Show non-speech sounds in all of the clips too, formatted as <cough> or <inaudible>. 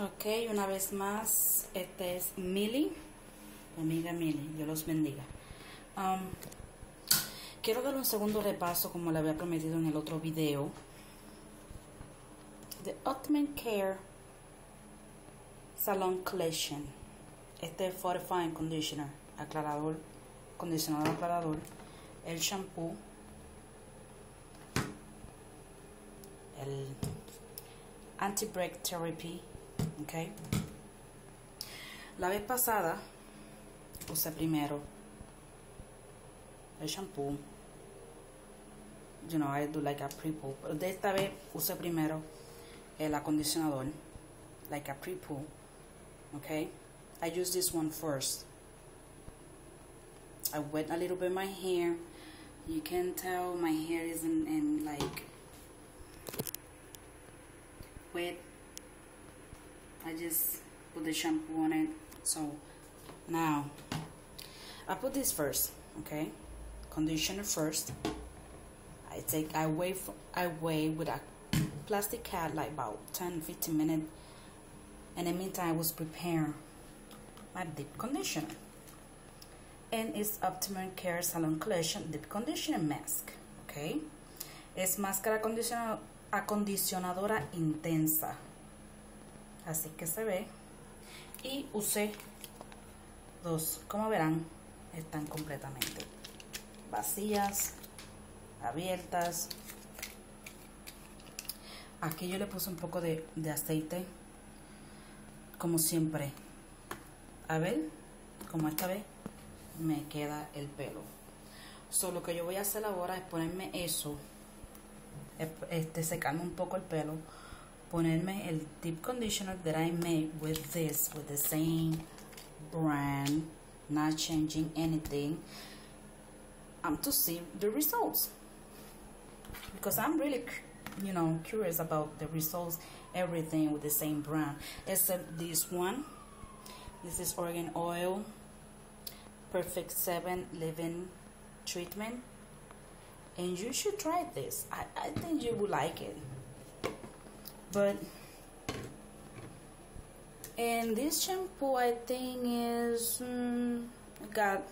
Ok, una vez más, este es Millie, mi amiga Millie, Dios los bendiga. Um, quiero dar un segundo repaso, como le había prometido en el otro video, The Ultimate Care Salon Collection. Este Fortifying Conditioner, aclarador, condicionador aclarador, el shampoo, el Anti-Break Therapy ok? La vez pasada usé primero el shampoo you know I do like a pre-poo pero de esta vez usé primero el acondicionador like a pre-poo okay I use this one first. I wet a little bit my hair. You can tell my hair isn't in like wet I just put the shampoo on it. So now I put this first, okay? Conditioner first. I take I wait I wait with a plastic cat like about 10 15 minutes. And in the meantime I was preparing my deep conditioner. And it's Optimum Care Salon Collection Deep Conditioner Mask. Okay? Es máscara acondicionadora intensa así que se ve. Y usé dos como verán están completamente vacías abiertas. Aquí yo le puse un poco de, de aceite como siempre. A ver como esta vez me queda el pelo. Solo que yo voy a hacer ahora es ponerme eso. Este secarme un poco el pelo ponerme el deep conditioner that I made with this with the same brand not changing anything um, to see the results. Because I'm really you know curious about the results everything with the same brand. Except this one this is organ oil perfect 7 living treatment. And you should try this. I, I think you will like it but and this shampoo I think is mm, got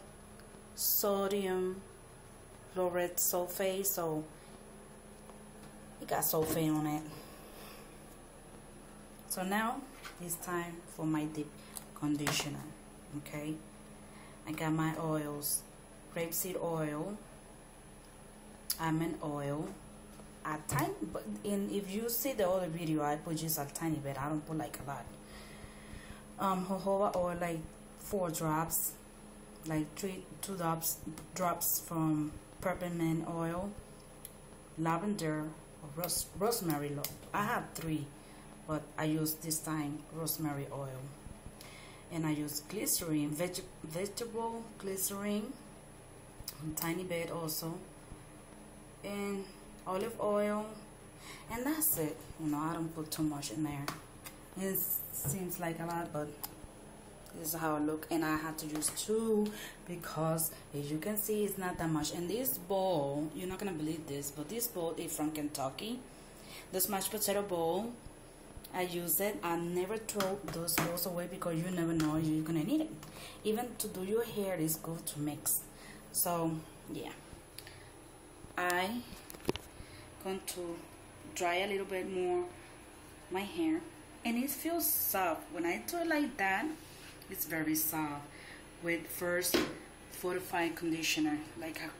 sodium lauryl sulfate so it got sulfate on it. So now it's time for my deep conditioner okay? I got my oils. Grapeseed oil. Almond oil a tiny but in if you see the other video I put just a tiny bit. I don't put like a lot. Um jojoba or like four drops like three two drops drops from peppermint oil lavender ros rosemary I have three but I use this time rosemary oil. And I use glycerin veg vegetable glycerin tiny bit also. And olive oil and that's it. You know I don't put too much in there. It seems like a lot but this is how it look and I had to use two because as you can see it's not that much. And this bowl you're not gonna believe this but this bowl is from Kentucky. The mashed potato bowl I use it. I never throw those bowls away because you never know you're gonna need it. Even to do your hair is good to mix. So yeah. I going to dry a little bit more my hair. And it feels soft. When I do it like that it's very soft with first fortified conditioner like a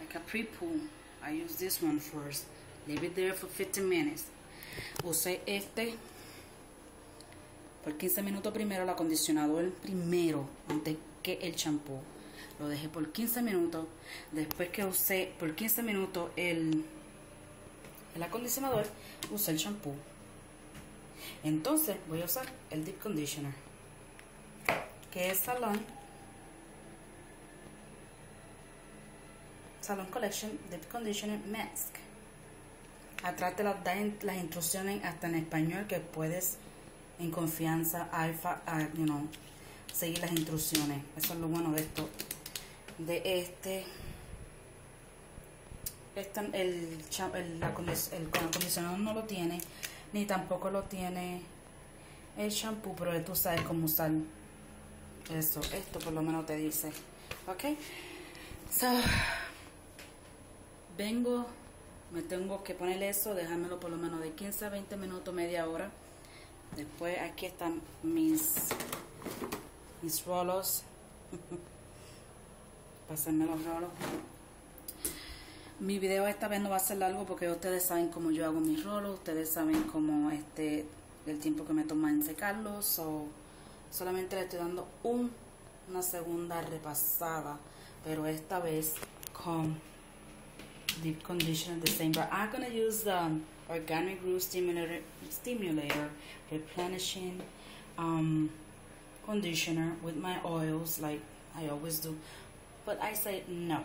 like a pre-poo I use this one first. Leave it there for 15 minutes. Usé este por 15 minutos primero el acondicionador primero antes que el champú. Lo dejé por 15 minutos. Después que usé por 15 minutos el el acondicionador usé el shampoo. Entonces voy a usar el deep conditioner que es Salon Salon Collection Deep Conditioner Mask. Atrás te las las instrucciones hasta en español que puedes en confianza alfa, you know, seguir las instrucciones. Eso es lo bueno de esto de este el, el, acondicionador no lo tiene, ni tampoco lo tiene el shampoo, pero tú sabes cómo usar eso. Esto por lo menos te dice. Ok. So, vengo, me tengo que poner eso, dejármelo por lo menos de 15 a 20 minutos, media hora. Después aquí están mis, mis rolos. <laughs> Pasarme los rolos. Mi video esta vez no va a ser largo porque ustedes saben cómo yo hago mis rolos, ustedes saben cómo este el tiempo que me toma en secarlos. o solamente le estoy dando una segunda repasada, pero esta vez con deep conditioner the same but I'm gonna use the organic root stimulator stimulator replenishing um, conditioner with my oils like I always do but I say no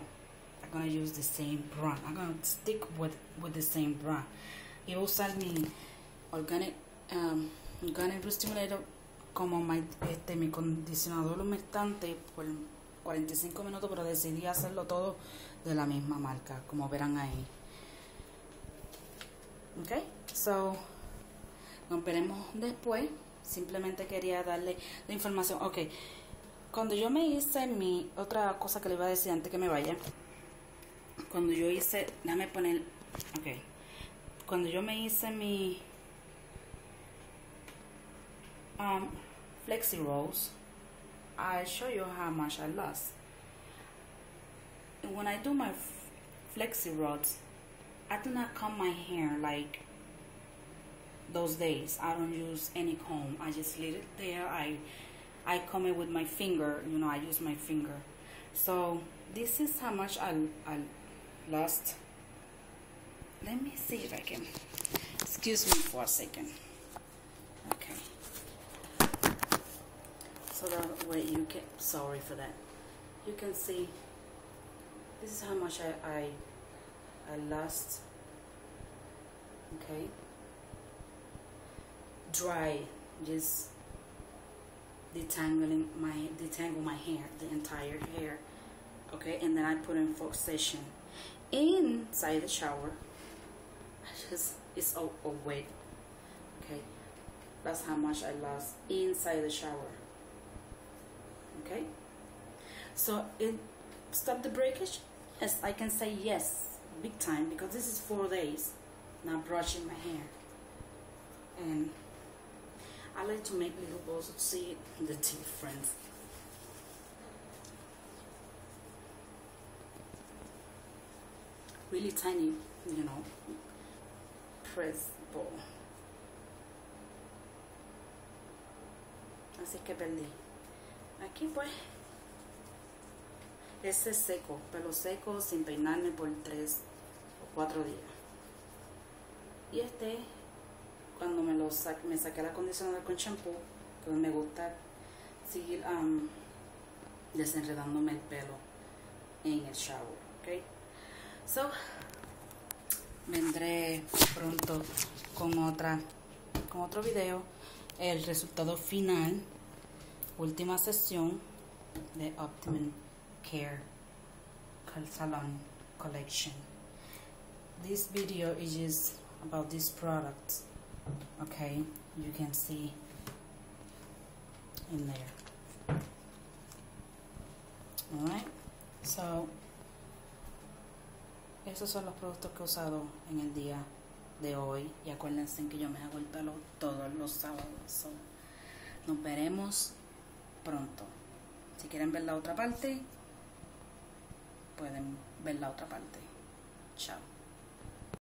I'm gonna use the same brand I'm gonna stick with with the same brand y usar mi organic um, organic stimulator como my, este, mi condicionador humectante por 45 minutos, pero decidí hacerlo todo de la misma marca, como verán ahí. Ok, so nos veremos después. Simplemente quería darle la información. Ok, cuando yo me hice mi otra cosa que le iba a decir antes que me vaya, cuando yo hice, déjame poner, ok, cuando yo me hice mi um, flexi rolls, I show you how much I lost. When I do my flexi rods, I do not comb my hair like those days. I don't use any comb. I just leave it there. I I comb it with my finger. You know, I use my finger. So this is how much I, I lost. Let me see if I can. Excuse me for a second. Okay so that way you can sorry for that you can see this is how much I, I, I lost okay dry just detangling my detangle my hair the entire hair okay and then I put in session inside the shower. Just it's all, all wet okay? That's how much I lost inside the shower. Okay? So it stop the breakage? Yes I can say yes big time because this is four days not brushing my hair. And I like to make little balls to see the difference really tiny you know press ball así que perdí Aquí pues, ese seco, pelo seco sin peinarme por tres o cuatro días. Y este, cuando me lo sa me saqué la acondicionador con champú, pues me gusta seguir desenredándome el pelo en el shower, ¿ok? So, vendré pronto con otra, con otro video, el resultado final última sesión de Optimum Care Salon Collection. This video is just about this product. Okay, you can see in there. Alright, so esos son los productos que he usado en el día de hoy. Y acuérdense que yo me hago el pelo todos los sábados. Nos veremos pronto. Si quieren ver la otra parte, pueden ver la otra parte. Chao.